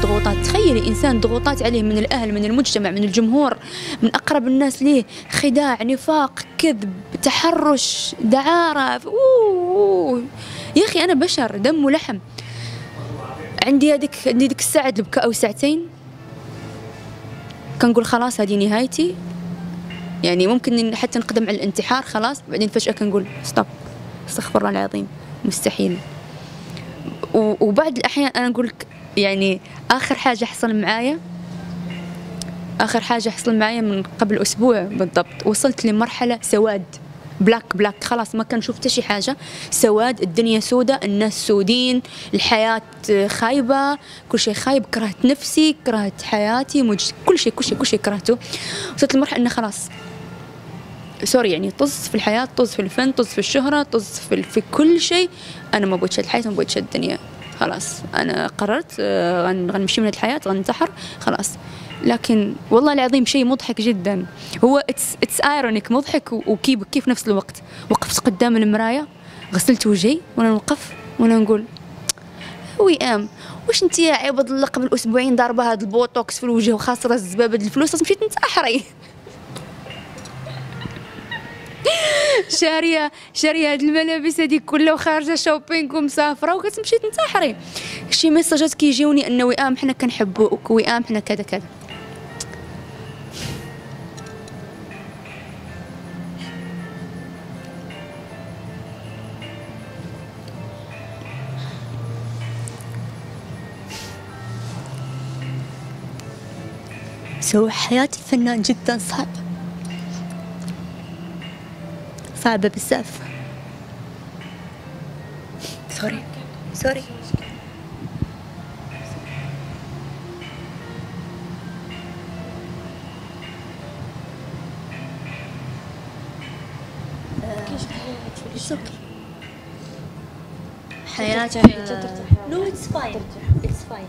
ضغوطات. تخيلي إنسان ضغوطات عليه من الأهل من المجتمع من الجمهور من أقرب الناس ليه؟ خداع نفاق كذب تحرش دعارة. أوه. يا أخي أنا بشر دم ولحم. عندي هذيك عندي ذيك الساعة البكاء أو ساعتين؟ كنقول خلاص هذه نهايتي. يعني ممكن حتى نقدم على الانتحار خلاص بعدين فجأة كنقول ستوب استغفر الله العظيم. مستحيل. وبعد الأحيان أنا أقول لك يعني آخر حاجة حصل معايا آخر حاجة حصل معايا من قبل أسبوع بالضبط وصلت لمرحلة سواد black black خلاص ما كان شفت شي حاجة سواد الدنيا سودة الناس سودين الحياة خايبة كل شيء خايب كرهت نفسي كرهت حياتي مج... كل شيء كل شيء كل شيء كرهته. وصلت لمرحلة إنه خلاص sorry يعني طز في الحياة طز في الفن طز في الشهرة طز في, في كل شيء أنا ما بغيت الحياة ما بغيت الدنيا. خلاص أنا قررت آه، غنمشي من الحياة غنتحر خلاص. لكن والله العظيم شيء مضحك جدا. هو it's ironic مضحك وكيف كيف نفس الوقت؟ وقفت قدام المرايه غسلت وجهي وأنا نوقف وأنا نقول وئام واش أنت يا عبد الله قبل أسبوعين ضاربه هذا البوتوكس في الوجه وخاسره الزبابه الفلوس مشيت نتاحري شاريه شارية هاد الملابس هذيك كلها وخارجة شوبينغ ومسافرة وكتمشي تنتحري شي ميساجات كيجيوني أنه وئام حنا كنحبوك وئام حنا كذا كذا. سو حياة الفنان جدا صعبة صعبة بزاف سوري. سوري. حياة نو اتس فاين اتس فاين